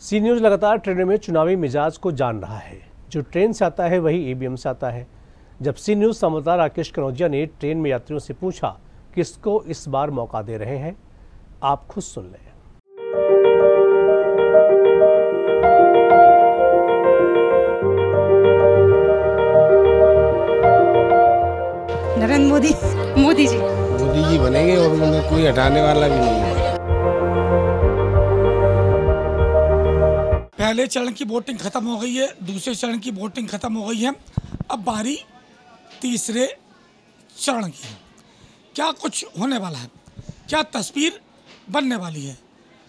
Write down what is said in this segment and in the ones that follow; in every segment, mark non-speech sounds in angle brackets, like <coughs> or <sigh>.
सी news लगातार ट्रेनों में चुनावी मिजाज को जान रहा है। जो ट्रेन से आता है वही ईवीएम से आता है। जब सी न्यूज़ संवाददाता राकेश कनौजिया ने ट्रेन में यात्रियों से पूछा किसको इस बार मौका दे रहे हैं? आप खुद सुन लें। नरेंद्र मोदी मोदी जी। मोदी जी बनेंगे और उनमें कोई हटाने वाला भी नहीं है। पहले चरण की वोटिंग खत्म हो गई है, दूसरे चरण की वोटिंग खत्म हो गई है। अब बारी तीसरे चरण की है। क्या कुछ होने वाला है? क्या तस्वीर बनने वाली है?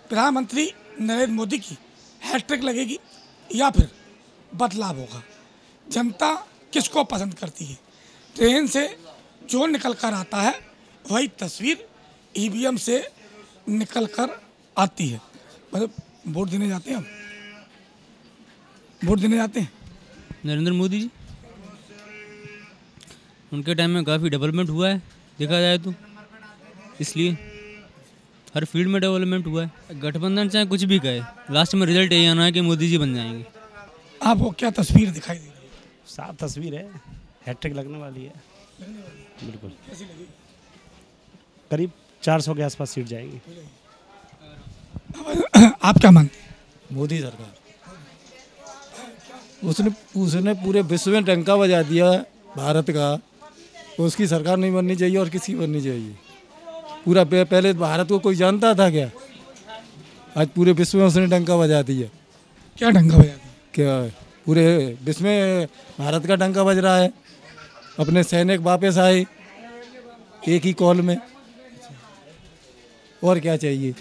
प्रधानमंत्री नरेंद्र मोदी की हैट्रिक लगेगी या फिर बदलाव होगा? जनता किसको पसंद करती है? ट्रेन से जो निकल कर आता है, वही तस्वीर ईवीएम से निकल कर आती है। मतलब वोट देने जाते हैं हम। वोट देने जाते हैं नरेंद्र मोदी जी उनके टाइम में काफ़ी डेवलपमेंट हुआ है देखा जाए तो। इसलिए हर फ़ील्ड में डेवलपमेंट हुआ है। गठबंधन चाहे कुछ भी कहे लास्ट में रिज़ल्ट यही आना है कि मोदी जी बन जाएँगे। आपको क्या तस्वीर दिखाई दे रही है? साफ़ तस्वीर है हैट्रिक लगने वाली है। बिल्कुल। करीब 400 के आसपास सीट जाएगी। आप क्या मानते हैं? मोदी सरकार। उसने उसने पूरे विश्व में डंका बजा दिया भारत का। उसकी सरकार नहीं बननी चाहिए और किसी बननी चाहिए? पूरा पहले भारत को कोई जानता था क्या? आज पूरे विश्व में उसने डंका बजा दिया। क्या डंका बजा दिया? क्या पूरे विश्व में भारत का डंका बज रहा है। अपने सैनिक वापस आए एक ही कॉल में। और क्या चाहिए?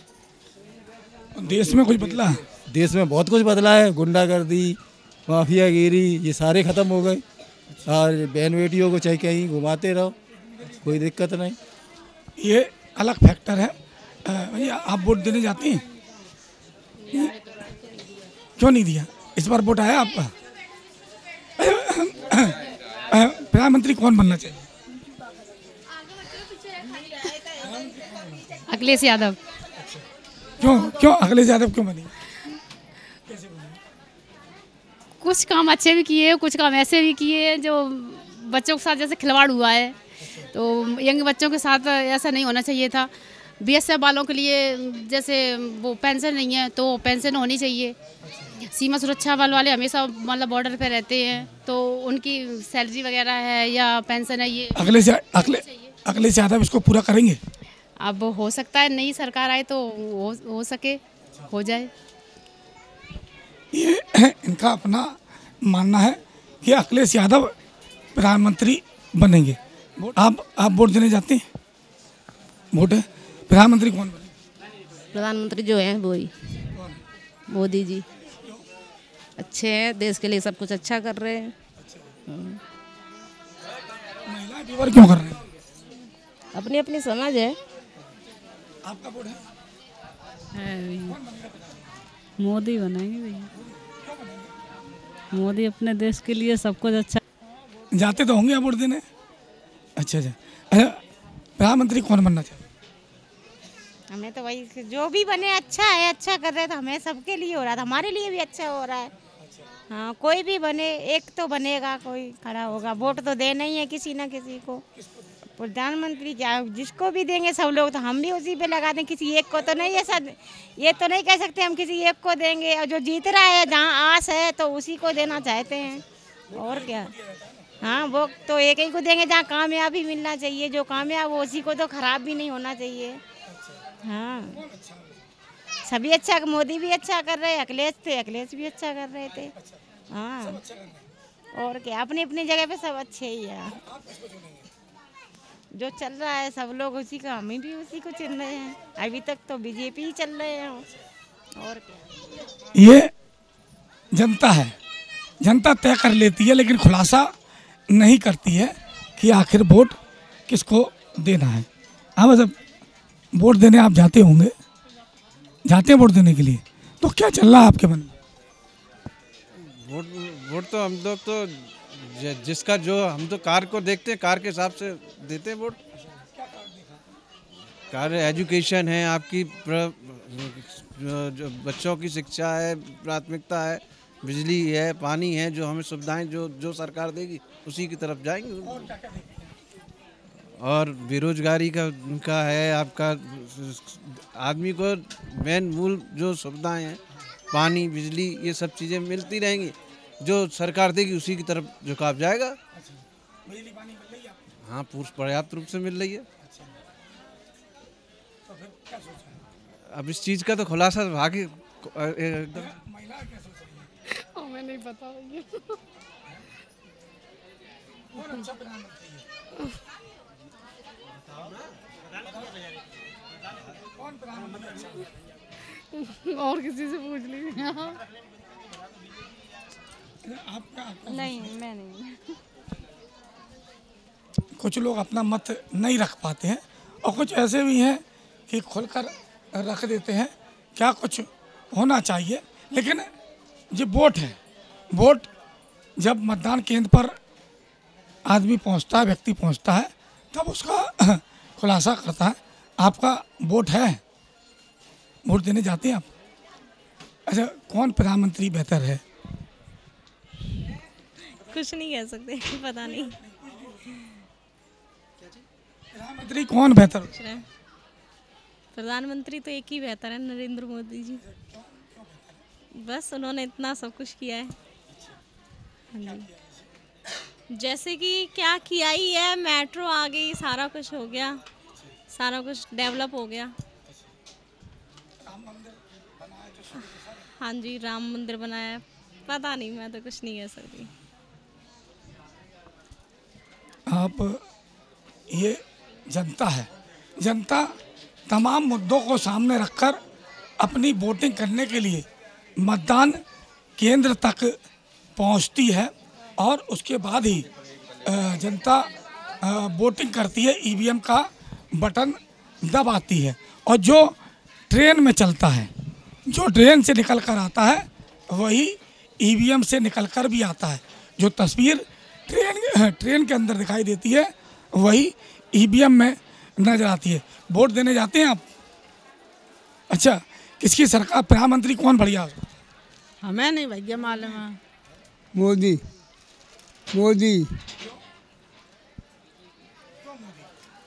देश में कुछ बदला? देश में बहुत कुछ बदला है। गुंडागर्दी माफियागिरी ये सारे ख़त्म हो गए। और बहन बेटियों को चाहे कहीं घुमाते रहो कोई दिक्कत नहीं। ये अलग फैक्टर है। भैया आप वोट देने जाती हैं? क्यों नहीं दिया? इस बार वोट आया आपका? प्रधानमंत्री कौन बनना चाहिए? अखिलेश यादव। क्यों क्यों अखिलेश यादव क्यों बनी कुछ काम अच्छे भी किए कुछ काम ऐसे भी किए जो बच्चों के साथ जैसे खिलवाड़ हुआ है। तो यंग बच्चों के साथ ऐसा नहीं होना चाहिए था। बीएसएफ वालों के लिए जैसे वो पेंशन नहीं है तो पेंशन होनी चाहिए। सीमा सुरक्षा बल वाले हमेशा मतलब बॉर्डर पे रहते हैं तो उनकी सैलरी वगैरह है या पेंशन है ये अखिलेश अगले अगले अखिलेश यादव इसको पूरा करेंगे? अब हो सकता है नई सरकार आए तो हो, हो सके हो जाए। ये <coughs> इनका अपना मानना है कि अखिलेश यादव प्रधानमंत्री बनेंगे। आप आप वोट देने जाते हैं? वोट है? प्रधानमंत्री कौन बने? प्रधानमंत्री जो हैं वही मोदी जी। अच्छे हैं देश के लिए सब कुछ अच्छा कर रहे हैं। महिला फेवर क्यों कर रहे हैं? अपनी अपनी समझ है। आपका वोट है? मोदी बनाएँगे भैया। मोदी अपने देश के लिए सब कुछ अच्छा जाते तो होंगे आप वोट देने। अच्छा अच्छा। अच्छा प्रधानमंत्री कौन बनना चाहिए हमें तो वही जो भी बने अच्छा है अच्छा कर रहे तो हमें सबके लिए हो रहा था हमारे लिए भी अच्छा हो रहा है। हाँ कोई भी बने एक तो बनेगा कोई खड़ा होगा वोट तो देना ही है किसी ना किसी को। प्रधानमंत्री क्या, जिसको भी देंगे सब लोग तो हम भी उसी पे लगा दें। किसी एक को तो नहीं ऐसा, ये तो नहीं कह सकते हम किसी एक को देंगे। और जो जीत रहा है, जहाँ आस है तो उसी को देना चाहते हैं। और क्या? हाँ वो तो एक ही को देंगे, जहाँ कामयाबी मिलना चाहिए। जो कामयाब हो, उसी को तो खराब भी नहीं होना चाहिए। हाँ। सभी अच्छा मोदी भी अच्छा कर रहे, अखिलेश थे, अखिलेश भी अच्छा कर रहे थे। हाँ। और क्या अपनी अपनी जगह पे सब अच्छे ही है। जो चल रहा है सब लोग उसी का हम भी उसी को चुन रहे हैं। अभी तक तो बीजेपी ही चल रहे हैं। और क्या? ये जनता है। जनता तय कर लेती है लेकिन खुलासा नहीं करती है कि आखिर वोट किसको देना है। हाँ मतलब वोट देने आप जाते होंगे। जाते हैं वोट देने के लिए। तो क्या चल रहा है आपके मन में? वोट वोट तो हम लोग तो जिसका जो हम तो कार को देखते हैं कार के हिसाब से देते हैं वोट। कार एजुकेशन है आपकी प्र- जो, बच्चों की शिक्षा है प्राथमिकता है बिजली है पानी है जो हमें सुविधाएँ जो जो सरकार देगी उसी की तरफ़ जाएँगे। और बेरोजगारी का का है आपका आदमी को मेन मूल जो सुविधाएँ हैं पानी बिजली ये सब चीज़ें मिलती रहेंगी। जो सरकार देगी उसी की तरफ़ झुकाव जाएगा। हाँ पूर्ण पर्याप्त रूप से मिल रही है। अब इस चीज़ का तो खुलासा एकदम। हमें नहीं पता और किसी से पूछ लीजिए नहीं मैं नहीं। कुछ लोग अपना मत नहीं रख पाते हैं और कुछ ऐसे भी हैं कि खुलकर रख देते हैं। क्या कुछ होना चाहिए? लेकिन ये वोट है। वोट जब मतदान केंद्र पर आदमी पहुँचता है व्यक्ति पहुँचता है तब उसका <clears throat> खुलासा करता है। आपका वोट है? वोट देने जाते हैं आप? अच्छा कौन प्रधानमंत्री बेहतर है? कुछ नहीं कह सकते <laughs> पता नहीं। प्रधानमंत्री कौन बेहतर? हैं प्रधानमंत्री तो एक ही बेहतर है नरेंद्र मोदी जी। बस उन्होंने इतना सब कुछ किया है। हाँ जी। जैसे कि क्या किया ही है मेट्रो आ गई सारा कुछ हो गया। सारा कुछ डेवलप हो गया। हाँ जी राम मंदिर बनाया। पता नहीं मैं तो कुछ नहीं कह सकती। आप, ये जनता है। जनता तमाम मुद्दों को सामने रखकर अपनी वोटिंग करने के लिए मतदान केंद्र तक पहुँचती है और उसके बाद ही जनता वोटिंग करती है, ईवीएम का बटन दबाती है। और जो ट्रेन में चलता है, जो ट्रेन से निकल कर आता है, वही ईवीएम से निकल कर भी आता है। जो तस्वीर ट्रेन ट्रेन के अंदर दिखाई देती है वही ईवीएम में नज़र आती है। वोट देने जाते हैं आप? अच्छा किसकी सरकार प्रधानमंत्री कौन बढ़िया? हो? हमें नहीं भैया मालूम है। मोदी मोदी।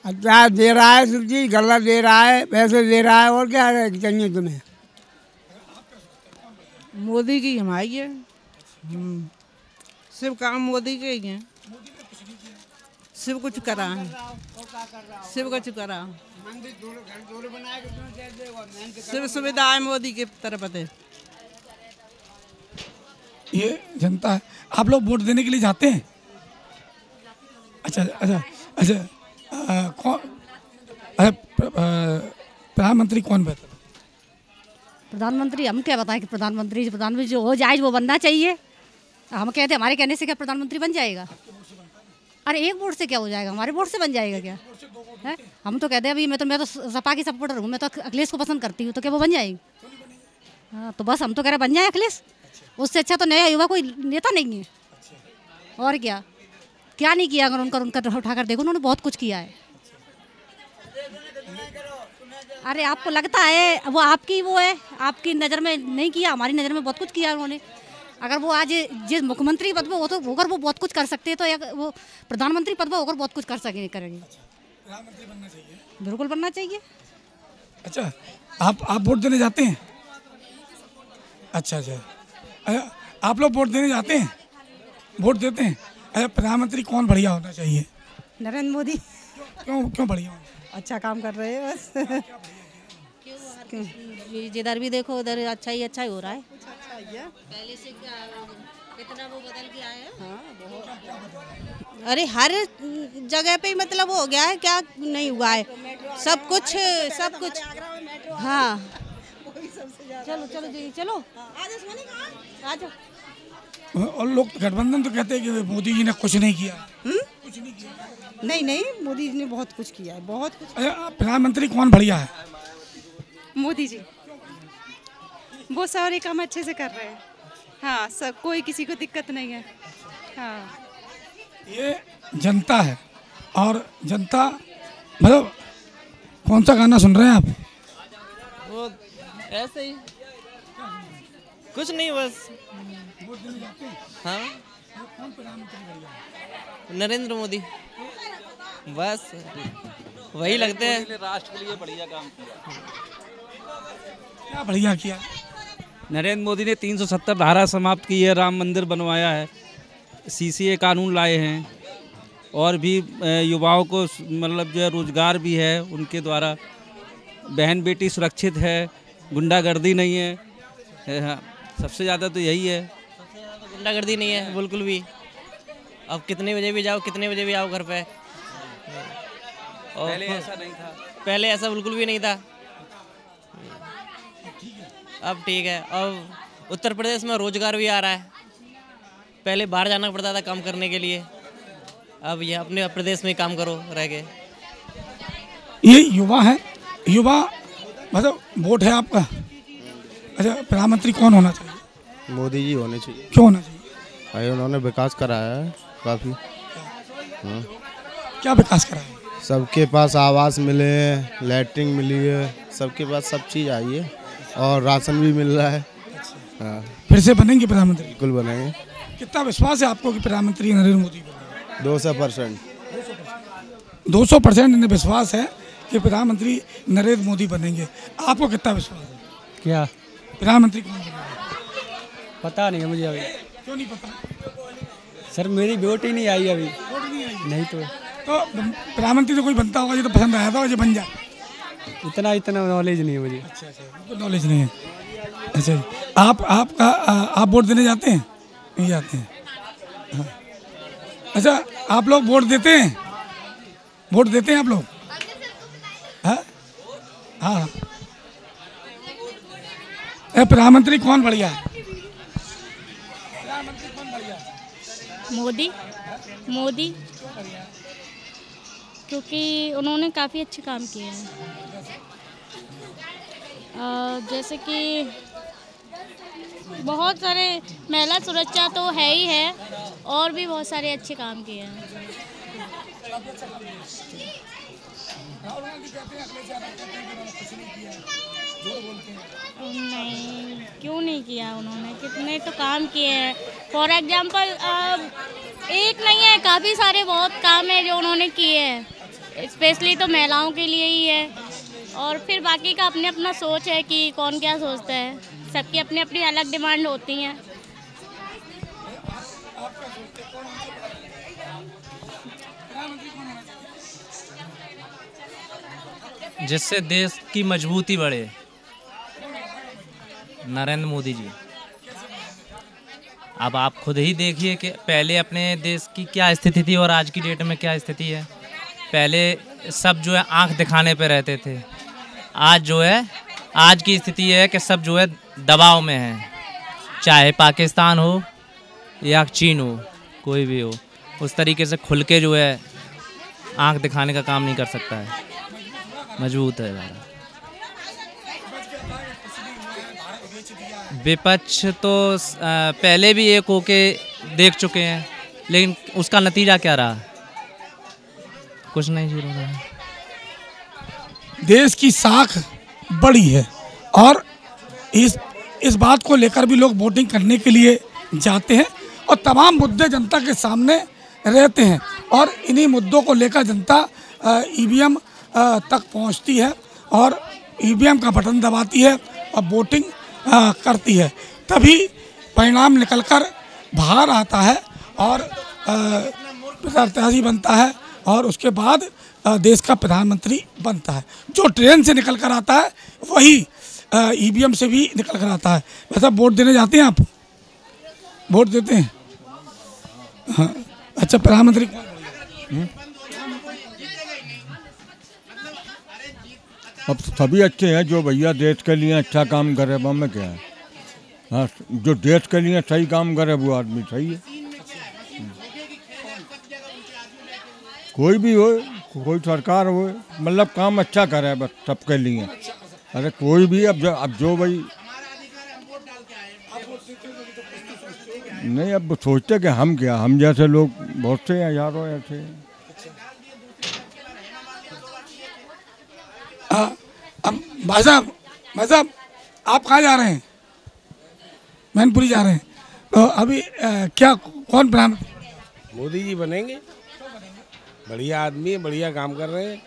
अच्छा दे रहा है सब्ज़ी गला दे रहा है पैसे दे रहा है और क्या है चाहिए तुम्हें? मोदी की हमारी है। हम्म। सिर्फ़ काम मोदी के ही हैं। सिर्फ़ कुछ करा है। सिर्फ़ कुछ करा सिर्फ़ सुविधाएँ मोदी के तरफ़ है ये जनता है। आप लोग वोट देने के लिए जाते हैं? अच्छा अच्छा अच्छा कौन अच्छा प्र- अ, प्रधानमंत्री कौन बेहतर प्रधानमंत्री हम क्या बताएँ कि प्रधानमंत्री प्रधानमंत्री जो हो जाए वो बनना चाहिए। हम कहते हमारे कहने से क्या प्रधानमंत्री बन जाएगा? अरे, एक वोट से क्या हो जाएगा? हमारे वोट से बन जाएगा क्या? है? हम तो कहते हैं, अभी मैं तो मैं तो सपा की सपोर्टर हूँ, मैं तो अखिलेश को पसंद करती हूँ तो क्या वो बन जाएगी? हाँ तो बस हम तो कह रहे बन जाए अखिलेश। उससे अच्छा तो नया युवा कोई नेता नहीं है। और क्या? क्या नहीं किया अगर उनका उनका उठाकर देखो, उन्होंने बहुत कुछ किया है। अरे, आपको लगता है, वो आपकी वो है, आपकी नज़र में नहीं किया, हमारी नज़र में बहुत कुछ किया उन्होंने। अगर वो आज जिस मुख्यमंत्री पद पर वो तो होकर वो बहुत कुछ कर सकते हैं तो या वो प्रधानमंत्री पद पर होकर बहुत कुछ कर सके करेंगे। प्रधानमंत्री बनना चाहिए। बिल्कुल बनना चाहिए। अच्छा आप आप वोट देने जाते हैं? अच्छा अच्छा। अच्छा आप लोग वोट देने जाते हैं? वोट देते हैं? अच्छा प्रधानमंत्री कौन बढ़िया होना चाहिए? नरेंद्र मोदी। क्यों क्यों बढ़िया अच्छा काम कर रहे हैं बस। जिधर भी देखो उधर अच्छा ही अच्छा ही हो रहा है। पहले से क्या कितना वो बदल के आया अरे हर जगह पे मतलब हो गया है क्या नहीं हुआ है? सब कुछ सब कुछ। हाँ। चलो चलो जी चलो। आ और लोग गठबंधन तो कहते हैं कि मोदी जी ने कुछ नहीं किया। कुछ नहीं किया। नहीं नहीं मोदी जी ने बहुत कुछ किया है बहुत कुछ। अच्छा प्रधानमंत्री कौन बढ़िया है? मोदी जी। वो सारे काम अच्छे से कर रहे हैं। हाँ सब कोई किसी को दिक्कत नहीं है। हाँ। ये जनता है और जनता मतलब कौन सा गाना सुन रहे हैं आप? वो ऐसे ही। कुछ नहीं बस। हाँ? नरेंद्र मोदी। बस। वही लगते हैं। राष्ट्र के लिए बढ़िया काम किया क्या बढ़िया किया? नरेंद्र मोदी ने 370 धारा समाप्त की है राम मंदिर बनवाया है सीसीए कानून लाए हैं और भी युवाओं को मतलब जो है रोज़गार भी है उनके द्वारा। बहन बेटी सुरक्षित है गुंडागर्दी नहीं है है, सबसे ज़्यादा तो यही है। गुंडागर्दी नहीं है बिल्कुल भी। अब कितने बजे भी जाओ कितने बजे भी आओ घर पे। और पहले ऐसा नहीं था। पहले ऐसा बिल्कुल भी नहीं था। अब ठीक है। अब उत्तर प्रदेश में रोज़गार भी आ रहा है। पहले बाहर जाना पड़ता था काम करने के लिए। अब यह अपने प्रदेश में काम करो रह गए ये युवा है। युवा मतलब वोट है आपका? अच्छा प्रधानमंत्री कौन होना चाहिए? मोदी जी होने चाहिए। क्यों होना चाहिए? भाई उन्होंने विकास कराया है काफ़ी। हाँ। क्या विकास कराया? है सबके पास आवास मिले हैं लैट्रिन मिली है सबके पास सब चीज़ आई है। और राशन भी मिल रहा है। हाँ। फिर से बनेंगे प्रधानमंत्री? बिल्कुल बनेंगे। कितना विश्वास है आपको कि प्रधानमंत्री नरेंद्र मोदी दो सौ परसेंट। 200 परसेंट इन्हें विश्वास है कि प्रधानमंत्री नरेंद्र मोदी बनेंगे। आपको कितना विश्वास है? क्या? प्रधानमंत्री कौन बनेगा? पता नहीं है मुझे अभी। क्यों नहीं पता? सर मेरी वोट ही नहीं आई अभी। नहीं आई। नहीं तो। तो प्रधानमंत्री तो कोई बनता होगा ये तो पसंद आया था ये बन जाए इतना इतना नॉलेज नहीं है मुझे। तो नॉलेज नहीं है। अच्छा जी आप आपका आ, आप वोट देने जाते हैं? नहीं जाते हैं। हाँ। अच्छा आप लोग वोट देते हैं? वोट देते हैं आप लोग? हाँ? हाँ हाँ। प्रधानमंत्री कौन बढ़िया है? मोदी मोदी। क्योंकि उन्होंने काफ़ी अच्छे काम किए हैं। जैसे कि बहुत सारे महिला सुरक्षा तो है ही है, और भी बहुत सारे अच्छे काम किए हैं। नहीं, क्यों नहीं किया उन्होंने? कितने तो काम किए हैं। फॉर एग्जांपल एक नहीं है, काफ़ी सारे बहुत काम है जो उन्होंने किए हैं। स्पेशली तो महिलाओं के लिए ही है। और फिर बाकी का अपने अपना सोच है कि कौन क्या सोचता है। सबकी अपनी अपनी अलग डिमांड होती हैं। जिससे देश की मजबूती बढ़े। नरेंद्र मोदी जी। अब आप खुद ही देखिए कि पहले अपने देश की क्या स्थिति थी और आज की डेट में क्या स्थिति है। पहले सब जो है आँख दिखाने पे रहते थे। आज जो है, आज की स्थिति है कि सब जो है दबाव में है। चाहे पाकिस्तान हो या चीन हो, कोई भी हो, उस तरीके से खुल के जो है आँख दिखाने का काम नहीं कर सकता है। मज़बूत है भारत विपक्ष तो पहले भी एक होके देख चुके हैं, लेकिन उसका नतीजा क्या रहा? कुछ नहीं शुरू रहा देश की साख बड़ी है और इस इस बात को लेकर भी लोग वोटिंग करने के लिए जाते हैं और तमाम मुद्दे जनता के सामने रहते हैं और इन्हीं मुद्दों को लेकर जनता ईवीएम तक पहुँचती है और ईवीएम का बटन दबाती है और वोटिंग करती है। तभी परिणाम निकलकर बाहर आता है और प्रत्याशी बनता है। और उसके बाद देश का प्रधानमंत्री बनता है। जो ट्रेन से निकल कर आता है, वही ईवीएम से भी निकल कर आता है। वैसा वोट देने जाते हैं आप? वोट देते हैं? हाँ। अच्छा प्रधानमंत्री अब सभी अच्छे हैं, जो भैया देश के लिए अच्छा काम करे वो में क्या है? हाँ जो देश के लिए सही काम करे, वो आदमी सही है। कोई भी हो कोई सरकार हो मतलब काम अच्छा करे बस सबके लिए। अरे कोई भी अब जो अब जो भाई। नहीं अब सोचते कि हम क्या हम जैसे लोग बहुत से हैं यारों ऐसे। हाँ, अब भाई साहब भाई साहब आप कहाँ जा रहे हैं? मैनपुरी जा रहे हैं। तो अभी अ, क्या कौन प्रधानमंत्री मोदी जी बनेंगे। बढ़िया आदमी है, बढ़िया काम कर रहे हैं।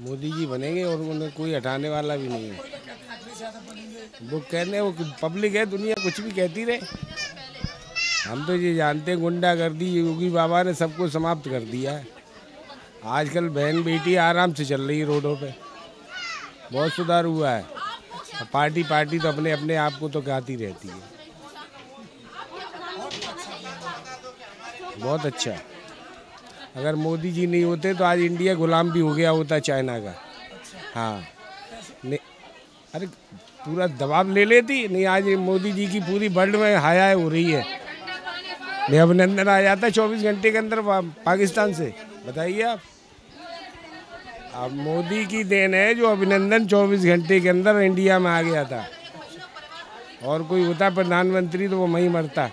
मोदी जी बनेंगे और उन्हें कोई हटाने वाला भी नहीं है। वो कहने, वो पब्लिक है, दुनिया कुछ भी कहती रहे। हम तो ये जानते हैं, गुंडागर्दी, योगी बाबा ने सबको समाप्त कर दिया है। आजकल बहन बेटी आराम से चल रही है रोडों पे। बहुत सुधार हुआ है। पार्टी पार्टी तो अपने अपने आप को तो गाती रहती है। बहुत अच्छा। अगर मोदी जी नहीं होते तो आज इंडिया गुलाम भी हो गया होता चाइना का। हाँ। नहीं अरे, पूरा दबाव ले लेती, नहीं, आज मोदी जी की पूरी वर्ल्ड में हाया हो रही है। नहीं अभिनंदन, आ जाता चौबीस घंटे के अंदर पाकिस्तान से। बताइए आप। अब मोदी की देन है जो अभिनंदन 24 घंटे के अंदर इंडिया में आ गया था। और कोई होता प्रधानमंत्री तो वो वहीं मरता।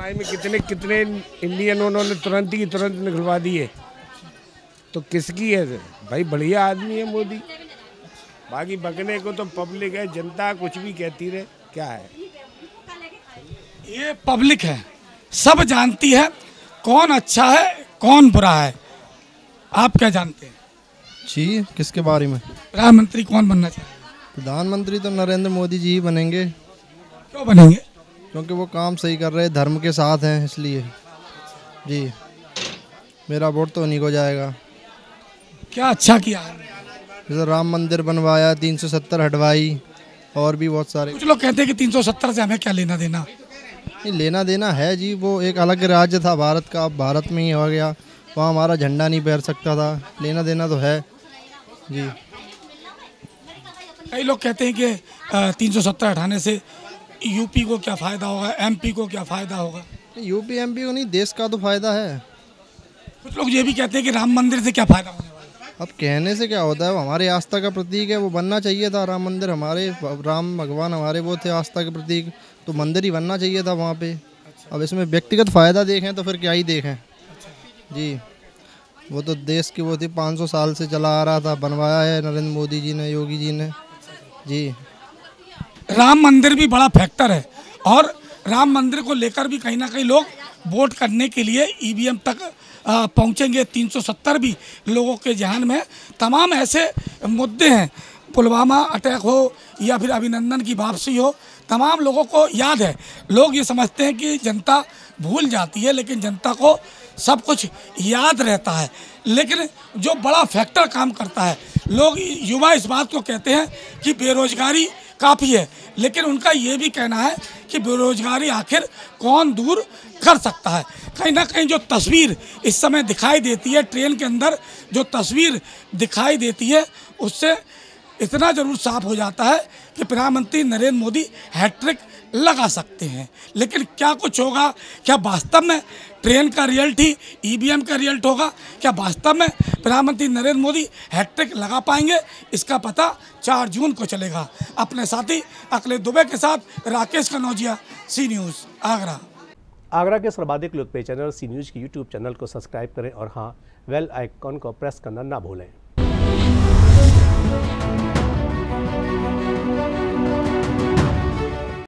लड़ाई में कितने कितने इंडियन उन्होंने तुरंत ही तुरंत निकलवा दिए। तो किसकी है? भाई बढ़िया आदमी है मोदी। बाकी बकने को तो पब्लिक है जनता कुछ भी कहती रहे क्या है? ये पब्लिक है। सब जानती है कौन अच्छा है कौन बुरा है। आप क्या जानते हैं? जी किसके बारे में? प्रधानमंत्री कौन बनना चाहिए प्रधानमंत्री तो नरेंद्र मोदी जी ही बनेंगे। क्यों बनेंगे? क्योंकि वो काम सही कर रहे हैं धर्म के साथ हैं इसलिए। जी। मेरा वोट तो उन्हीं को जाएगा। क्या अच्छा किया जैसे राम मंदिर बनवाया तीन सौ सत्तर हटवाई और भी बहुत सारे। कुछ लोग कहते हैं कि 370 से हमें क्या लेना देना? नहीं लेना देना है जी वो एक अलग राज्य था भारत का अब भारत में ही हो गया। वहाँ हमारा झंडा नहीं पैर सकता था। लेना देना तो है। जी। कई लोग कहते हैं कि तीन सौ सत्तर हटाने से यूपी को क्या फ़ायदा होगा? एमपी को क्या फ़ायदा होगा? यूपी एमपी को नहीं देश का तो फ़ायदा है। कुछ लोग ये भी कहते हैं कि राम मंदिर से क्या फ़ायदा होगा अब कहने से क्या होता है? वो हमारे आस्था का प्रतीक है वो बनना चाहिए था राम मंदिर। हमारे राम भगवान हमारे वो थे आस्था के प्रतीक तो मंदिर ही बनना चाहिए था वहाँ पे। अब इसमें व्यक्तिगत फ़ायदा देखें तो फिर क्या ही देखें। जी। वो तो देश की वो थी 500 साल से चला आ रहा था बनवाया है नरेंद्र मोदी जी ने योगी जी ने। जी। राम मंदिर भी बड़ा फैक्टर है। और राम मंदिर को लेकर भी कहीं ना कहीं लोग वोट करने के लिए ईवीएम तक आ, पहुँचेंगे। 370 भी लोगों के जहन में। तमाम ऐसे मुद्दे हैं। पुलवामा अटैक हो या फिर अभिनंदन की वापसी हो तमाम लोगों को याद है। लोग ये समझते हैं कि जनता भूल जाती है लेकिन जनता को सब कुछ याद रहता है। लेकिन जो बड़ा फैक्टर काम करता है लोग युवा इस बात को कहते हैं कि बेरोजगारी काफ़ी है। लेकिन उनका ये भी कहना है कि बेरोजगारी आखिर कौन दूर कर सकता है? कहीं ना कहीं जो तस्वीर इस समय दिखाई देती है, ट्रेन के अंदर जो तस्वीर दिखाई देती है, उससे इतना ज़रूर साफ़ हो जाता है कि प्रधानमंत्री नरेंद्र मोदी हैट्रिक लगा सकते हैं। लेकिन क्या कुछ होगा? क्या वास्तव में ट्रेन का रिज़ल्ट ही ईवीएम का रिज़ल्ट होगा? क्या वास्तव में प्रधानमंत्री नरेंद्र मोदी हैट्रिक लगा पाएँगे? इसका पता चार जून को चलेगा। अपने साथी अखिलेश दुबे के साथ राकेश कनौजिया सी न्यूज़, आगरा। आगरा के सर्वाधिक लोकप्रिय चैनल सी न्यूज़ के यूट्यूब चैनल को सब्सक्राइब करें और हाँ वेल आइकॉन को प्रेस करना ना भूलें।